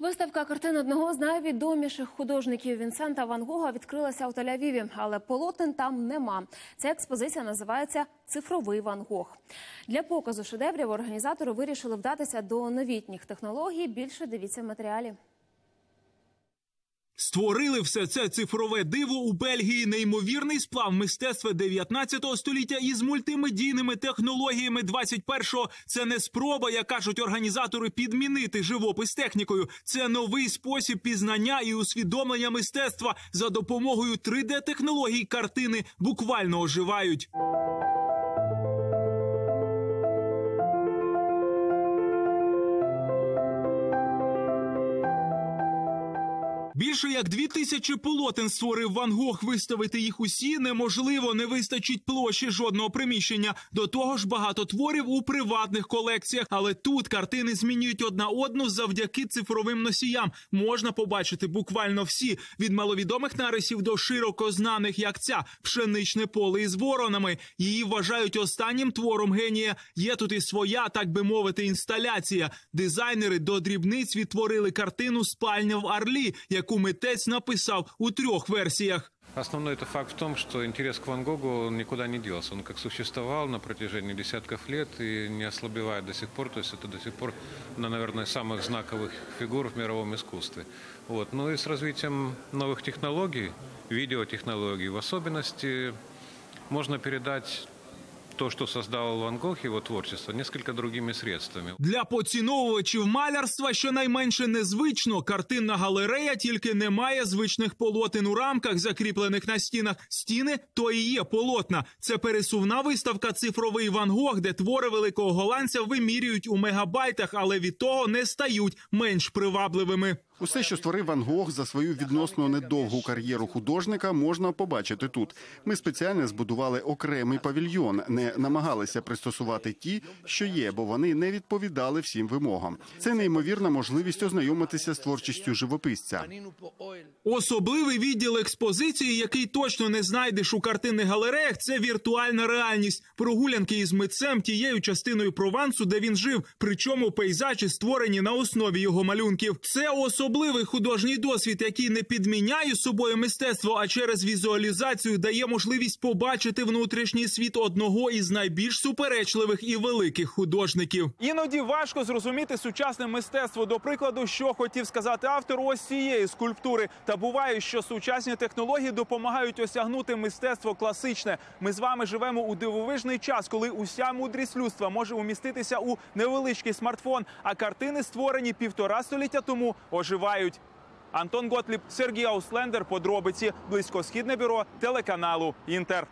Виставка картин одного з найвідоміших художників Вінсента Ван Гога відкрилася у Тель-Авіві, але полотен там нема. Ця експозиція називається Цифровий Ван Гог. Для показу шедеврів організатори вирішили вдатися до новітніх технологій. Більше дивіться в матеріалі. Створили все це цифрове диво у Бельгії. Неймовірний сплав мистецтва 19 століття із мультимедійними технологіями 21-го. Це не спроба, як кажуть організатори, підмінити живопис технікою. Це новий спосіб пізнання і усвідомлення мистецтва за допомогою 3D-технологій картини буквально оживають. Більше як дві тисячі полотен створив Ван Гог. Виставити їх усі неможливо, не вистачить площі жодного приміщення. До того ж, багато творів у приватних колекціях. Але тут картини змінюють одна одну завдяки цифровим носіям. Можна побачити буквально всі від маловідомих нарисів до широко знаних, як ця пшеничне поле із воронами. Її вважають останнім твором генія. Є тут і своя, так би мовити, інсталяція. Дизайнери до дрібниць відтворили картину Спальня в Арлі, яку митець написав у трьох версіях. Основной это факт в том, что интерес к Ван Гогу он никуда не делся. Он как существовал на протяжении десятков лет и не ослабевает до сих пор. То есть это до сих пор одна, наверное, из самых знаковых фигур в мировом искусстве. Вот. Ну и с развитием новых технологий, видеотехнологий в особенности, можно передать то, что создал Ван Гог, его творчество, несколько другими средствами. Для поціновувачів малярства щонайменше незвично. Картинна галерея тільки не має звичних полотен у рамках, закріплених на стінах. Стіни то і є полотна. Це пересувна виставка Цифровий Ван Гог, де твори великого голландця вимірюють у мегабайтах, але від того не стають менш привабливими. Усе, що створив Ван Гог за свою відносно недовгу кар'єру художника, можна побачити тут. Ми спеціально збудували окремий павільйон, не намагалися пристосувати ті, що є, бо вони не відповідали всім вимогам. Це неймовірна можливість ознайомитися з творчістю живописця. Особливий відділ експозиції, який точно не знайдеш у картинних галереях, це віртуальна реальність. Прогулянки із митцем тією частиною Провансу, де він жив. Причому пейзажі створені на основі його малюнків. Це особливий художній досвід, який не підміняє собою мистецтво, а через візуалізацію дає можливість побачити внутрішній світ одного із найбільш суперечливих і великих художників. Іноді важко зрозуміти сучасне мистецтво. До прикладу, що хотів сказати автор ось цієї скульптури. Та буває, що сучасні технології допомагають осягнути мистецтво класичне. Ми з вами живемо у дивовижний час, коли уся мудрість людства може уміститися у невеличкий смартфон, а картини, створені півтора століття тому, оживають. Антон Готліб, Сергій Ауслендер, подробиці, близькосхідне бюро телеканалу Інтер.